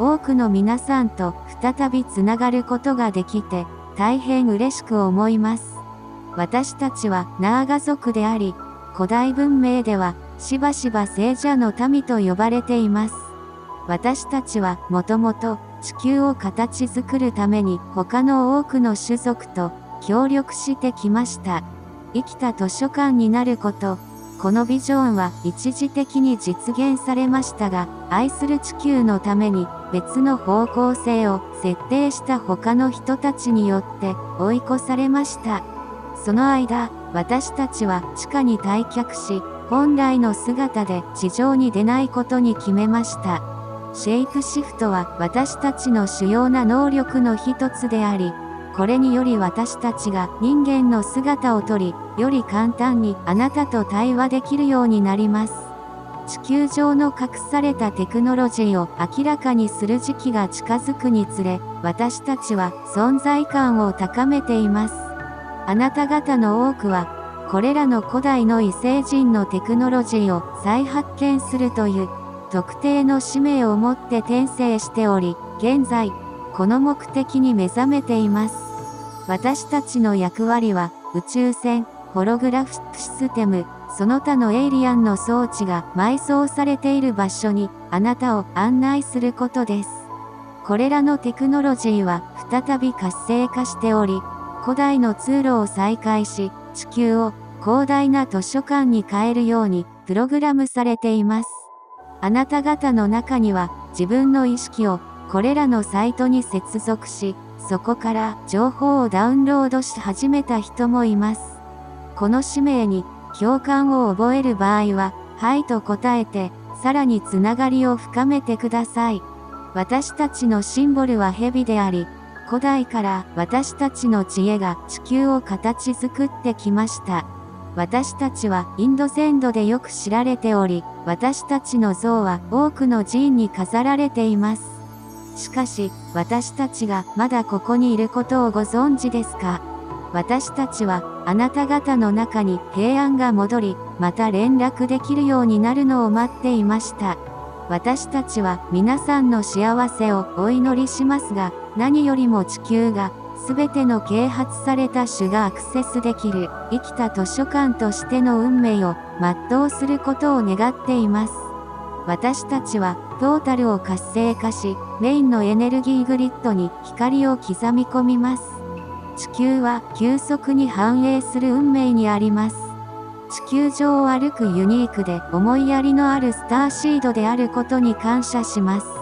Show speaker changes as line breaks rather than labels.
多くの皆さんと再びつながることができて、大変嬉しく思います。私たちはナーガ族であり、古代文明ではしばしば聖者の民と呼ばれています。私たちはもともと地球を形作るために他の多くの種族と協力してきました。生きた図書館になること、このビジョンは一時的に実現されましたが、愛する地球のために別の方向性を設定した他の人たちによって追い越されました。その間、私たちは地下に退却し、本来の姿で地上に出ないことに決めました。シェイプシフトは私たちの主要な能力の一つであり、これにより私たちが人間の姿をとり、より簡単にあなたと対話できるようになります。地球上の隠されたテクノロジーを明らかにする時期が近づくにつれ、私たちは存在感を高めています。あなた方の多くは、これらの古代の異星人のテクノロジーを再発見するという特定の使命を持って転生しており、現在、この目的に目覚めています。私たちの役割は、宇宙船、ホログラフィックシステム、その他のエイリアンの装置が埋葬されている場所に、あなたを案内することです。これらのテクノロジーは再び活性化しており、古代の通路を再開し、地球を広大な図書館に変えるようにプログラムされています。あなた方の中には自分の意識をこれらのサイトに接続し、そこから情報をダウンロードし始めた人もいます。この使命に共感を覚える場合は、はいと答えて、さらにつながりを深めてください。私たちのシンボルは蛇であり、古代から私たちの知恵が地球を形作ってきました。私たちはインド全土でよく知られており、私たちの像は多くの寺院に飾られています。しかし、私たちがまだここにいることをご存知ですか？私たちはあなた方の中に平安が戻り、また連絡できるようになるのを待っていました。私たちは皆さんの幸せをお祈りしますが、何よりも地球が全ての啓発された種がアクセスできる生きた図書館としての運命を全うすることを願っています。私たちはトータルを活性化し、メインのエネルギーグリッドに光を刻み込みます。地球は急速に繁栄する運命にあります。地球上を歩くユニークで思いやりのあるスターシードであることに感謝します。